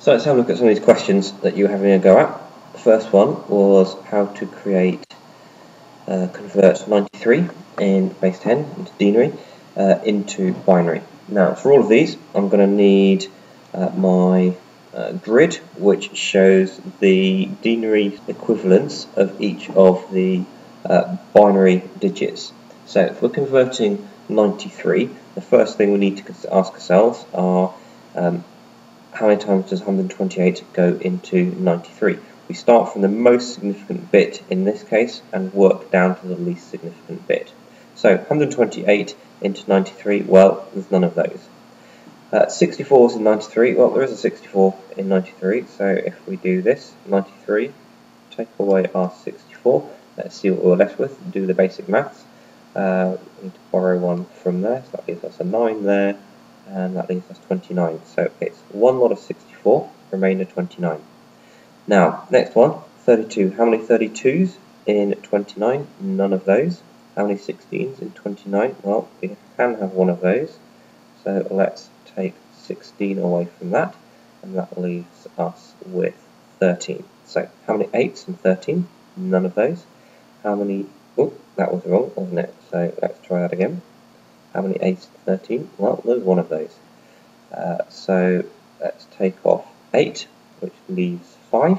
So let's have a look at some of these questions that you were having a go at. The first one was how to create, uh, convert 93 in base 10 into denary uh, into binary. Now for all of these I'm going to need uh, my uh, grid which shows the denary equivalents of each of the uh, binary digits. So if we're converting 93, the first thing we need to ask ourselves are um, how many times does 128 go into 93? We start from the most significant bit in this case and work down to the least significant bit. So 128 into 93, well, there's none of those. Uh, 64 is in 93, well, there is a 64 in 93, so if we do this, 93, take away our 64, let's see what we're left with, do the basic maths. Uh, we need to borrow one from there, so that gives us a 9 there, and that leaves us 29. So it's one lot of 64, remainder 29. Now, next one, 32. How many 32s in 29? None of those. How many 16s in 29? Well, we can have one of those. So let's take 16 away from that, and that leaves us with 13. So how many 8s in 13? None of those. How many, oh, that was wrong, wasn't it? So let's try that again. How many 8s 13? Well, there's one of those. Uh, so let's take off 8, which leaves 5.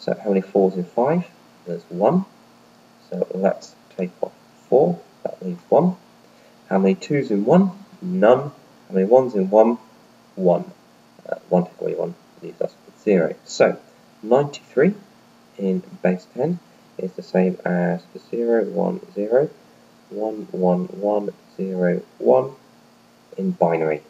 So how many 4s in 5? There's 1. So let's take off 4, that leaves 1. How many 2s in 1? None. How many 1s in 1? 1. Uh, 1 take away 1 leaves us with 0. So 93 in base 10 is the same as 0, 1, 0, 1, 1, 1, 0, 1 in binary.